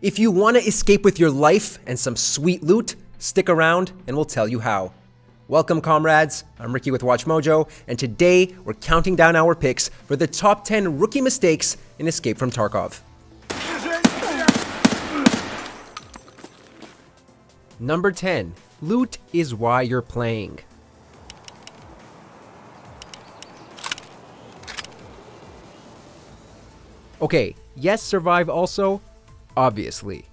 If you want to escape with your life and some sweet loot, stick around and we'll tell you how. Welcome, comrades. I'm Ricky with Watch Mojo, and today we're counting down our picks for the top 10 rookie mistakes in Escape from Tarkov. Number 10. Loot is why you're playing. Okay, yes, survive also, obviously.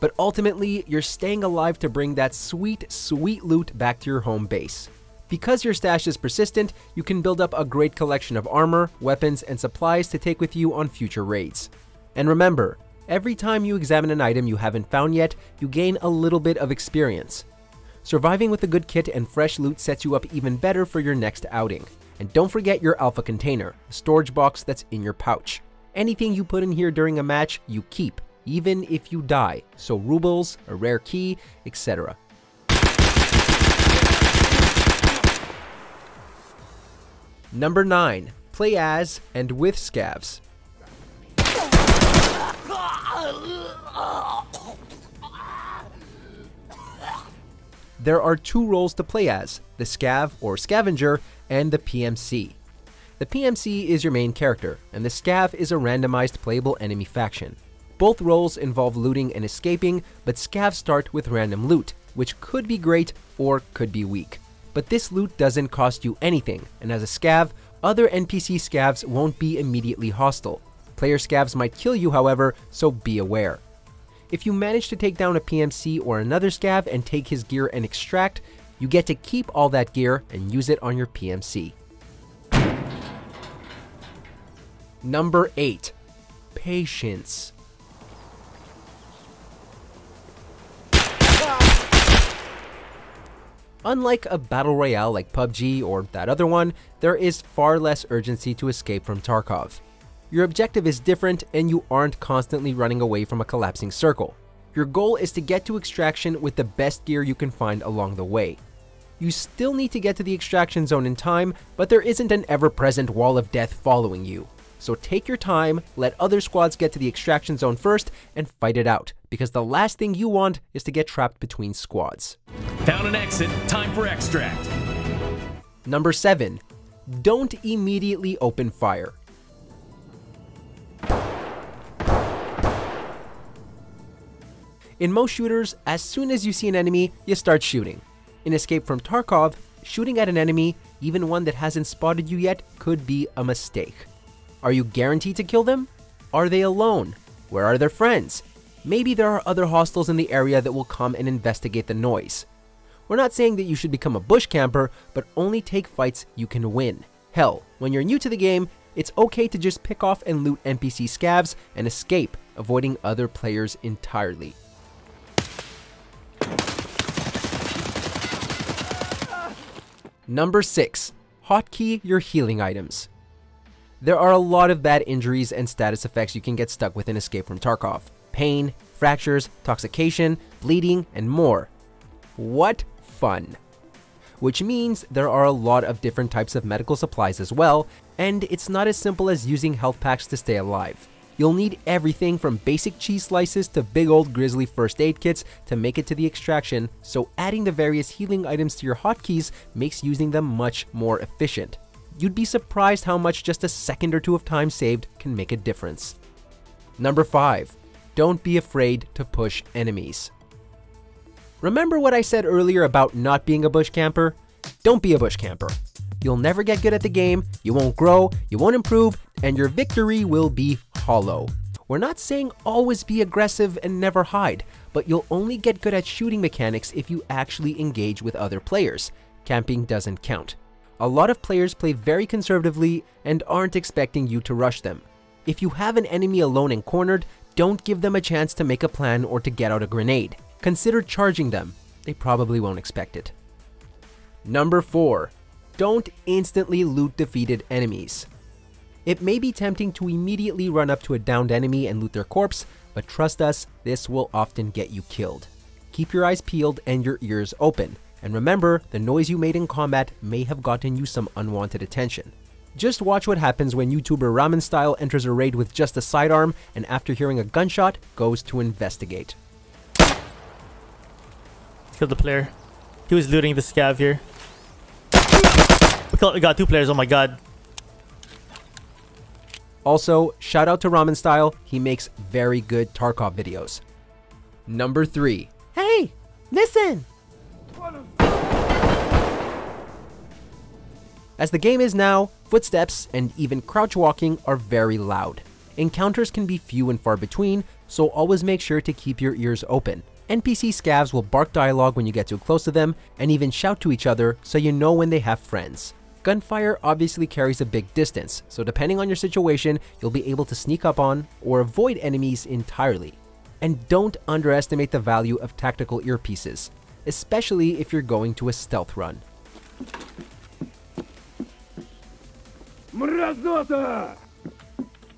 But ultimately, you're staying alive to bring that sweet, sweet loot back to your home base. Because your stash is persistent, you can build up a great collection of armor, weapons, and supplies to take with you on future raids. And remember, every time you examine an item you haven't found yet, you gain a little bit of experience. Surviving with a good kit and fresh loot sets you up even better for your next outing. And don't forget your alpha container, the storage box that's in your pouch. Anything you put in here during a match, you keep, even if you die, so rubles, a rare key, etc. Number 9. Play as and with scavs. There are two roles to play as, the scav or scavenger and the PMC. The PMC is your main character, and the scav is a randomized playable enemy faction. Both roles involve looting and escaping, but scavs start with random loot, which could be great or could be weak. But this loot doesn't cost you anything, and as a scav, other NPC scavs won't be immediately hostile. Player scavs might kill you, however, so be aware. If you manage to take down a PMC or another scav and take his gear and extract, you get to keep all that gear and use it on your PMC. Number 8. Patience. Unlike a battle royale like PUBG or that other one, there is far less urgency to escape from Tarkov. Your objective is different and you aren't constantly running away from a collapsing circle. Your goal is to get to extraction with the best gear you can find along the way. You still need to get to the extraction zone in time, but there isn't an ever-present wall of death following you. So take your time, let other squads get to the extraction zone first, and fight it out, because the last thing you want is to get trapped between squads. Found an exit, time for extract. Number 7. Don't immediately open fire. In most shooters, as soon as you see an enemy, you start shooting. In Escape from Tarkov, shooting at an enemy, even one that hasn't spotted you yet, could be a mistake. Are you guaranteed to kill them? Are they alone? Where are their friends? Maybe there are other hostiles in the area that will come and investigate the noise. We're not saying that you should become a bush camper, but only take fights you can win. Hell, when you're new to the game, it's okay to just pick off and loot NPC scavs and escape, avoiding other players entirely. Number 6. Hotkey your healing items. There are a lot of bad injuries and status effects you can get stuck with in Escape from Tarkov. Pain, fractures, toxication, bleeding, and more. What fun! Which means there are a lot of different types of medical supplies as well, and it's not as simple as using health packs to stay alive. You'll need everything from basic cheese slices to big old grizzly first aid kits to make it to the extraction, so adding the various healing items to your hotkeys makes using them much more efficient you'd be surprised how much just a second or two of time saved can make a difference. Number 5. Don't be afraid to push enemies. Remember what I said earlier about not being a bush camper? Don't be a bush camper. You'll never get good at the game, you won't grow, you won't improve, and your victory will be hollow. We're not saying always be aggressive and never hide, but you'll only get good at shooting mechanics if you actually engage with other players. Camping doesn't count a lot of players play very conservatively and aren't expecting you to rush them. If you have an enemy alone and cornered, don't give them a chance to make a plan or to get out a grenade. Consider charging them. They probably won't expect it. Number 4. Don't instantly loot defeated enemies. It may be tempting to immediately run up to a downed enemy and loot their corpse, but trust us, this will often get you killed. Keep your eyes peeled and your ears open. And remember, the noise you made in combat may have gotten you some unwanted attention. Just watch what happens when YouTuber Ramen Style enters a raid with just a sidearm and after hearing a gunshot, goes to investigate. Kill the player. He was looting the scav here. We got two players, oh my god. Also, shout out to Ramen Style, he makes very good Tarkov videos. Number 3. Hey, listen! As the game is now, footsteps and even crouch walking are very loud. Encounters can be few and far between, so always make sure to keep your ears open. NPC scavs will bark dialogue when you get too close to them, and even shout to each other so you know when they have friends. Gunfire obviously carries a big distance, so depending on your situation, you'll be able to sneak up on or avoid enemies entirely. And don't underestimate the value of tactical earpieces, especially if you're going to a stealth run.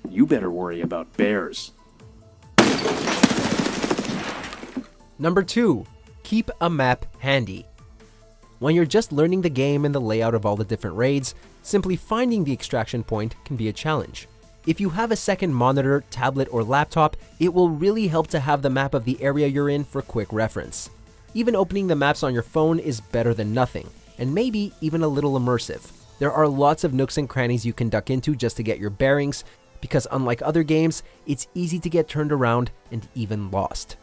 You better worry about bears. Number 2. Keep a map handy. When you're just learning the game and the layout of all the different raids, simply finding the extraction point can be a challenge. If you have a second monitor, tablet, or laptop, it will really help to have the map of the area you're in for quick reference. Even opening the maps on your phone is better than nothing, and maybe even a little immersive. There are lots of nooks and crannies you can duck into just to get your bearings, because unlike other games, it's easy to get turned around and even lost.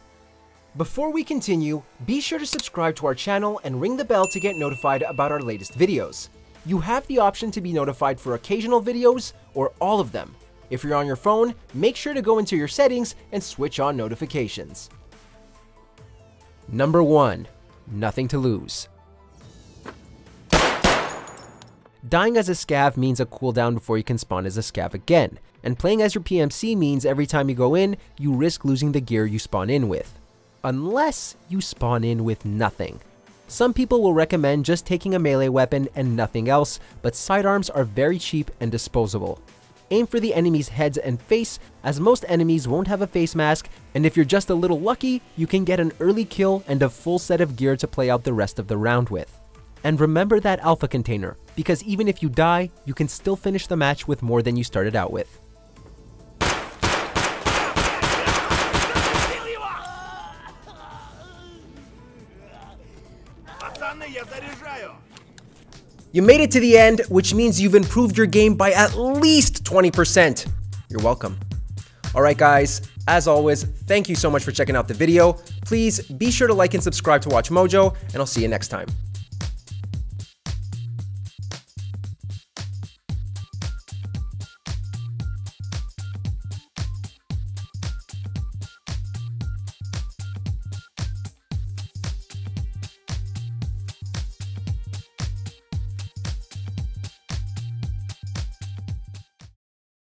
Before we continue, be sure to subscribe to our channel and ring the bell to get notified about our latest videos. You have the option to be notified for occasional videos or all of them. If you're on your phone, make sure to go into your settings and switch on notifications. Number 1. Nothing to lose. Dying as a scav means a cooldown before you can spawn as a scav again, and playing as your PMC means every time you go in, you risk losing the gear you spawn in with. Unless you spawn in with nothing. Some people will recommend just taking a melee weapon and nothing else, but sidearms are very cheap and disposable. Aim for the enemy's heads and face, as most enemies won't have a face mask, and if you're just a little lucky, you can get an early kill and a full set of gear to play out the rest of the round with. And remember that alpha container, because even if you die, you can still finish the match with more than you started out with. You made it to the end, which means you've improved your game by at least 20%. You're welcome. Alright guys, as always, thank you so much for checking out the video. Please be sure to like and subscribe to Watch Mojo, and I'll see you next time.